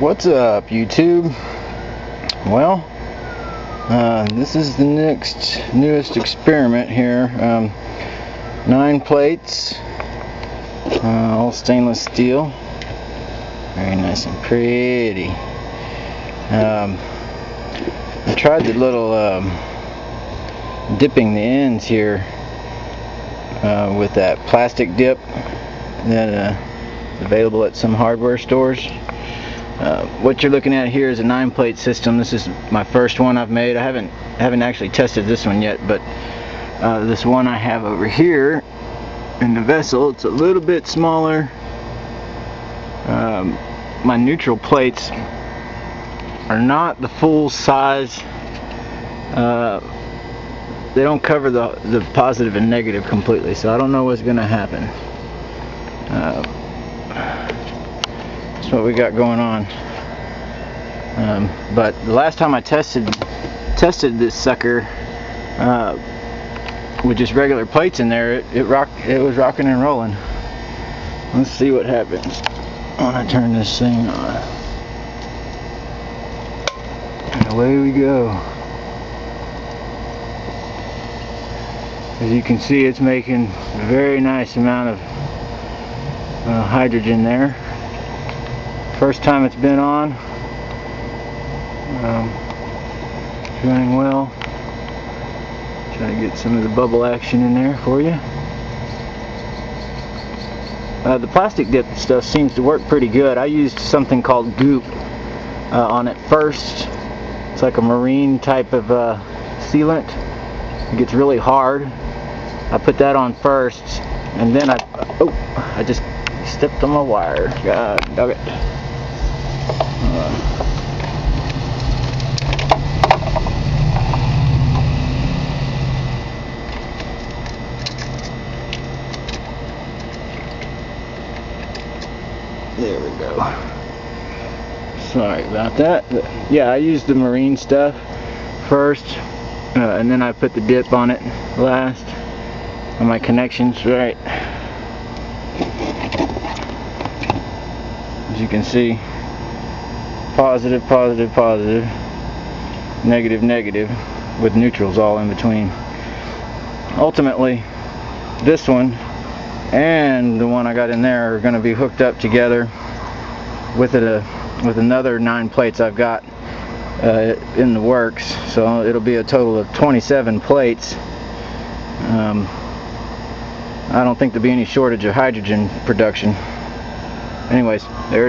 What's up YouTube? Well, uh, this is the next newest experiment here. Um, nine plates, uh, all stainless steel. Very nice and pretty. Um, I tried the little um, dipping the ends here uh, with that plastic dip that uh, available at some hardware stores. Uh, what you're looking at here is a nine plate system. This is my first one I've made. I haven't haven't actually tested this one yet, but uh, this one I have over here in the vessel, it's a little bit smaller. Um, my neutral plates are not the full size. Uh, they don't cover the, the positive and negative completely, so I don't know what's going to happen. What we got going on. Um, but the last time I tested tested this sucker uh, with just regular plates in there, it, it rocked. It was rocking and rolling. Let's see what happens when I turn this thing on. And away we go. As you can see, it's making a very nice amount of uh, hydrogen there. First time it's been on. Um, running well. Try to get some of the bubble action in there for you. Uh, the plastic dip stuff seems to work pretty good. I used something called goop uh, on it first. It's like a marine type of uh, sealant. It gets really hard. I put that on first and then I oh I just stepped on my wire. God dog it. There we go. Sorry about that. Yeah, I used the marine stuff first, uh, and then I put the dip on it last. On my connections, right. As you can see, positive, positive, positive, negative, negative, with neutrals all in between. Ultimately, this one and the one I got in there are going to be hooked up together with it a with another nine plates I've got uh, in the works. So it'll be a total of 27 plates. Um, I don't think there'll be any shortage of hydrogen production. Anyways there it is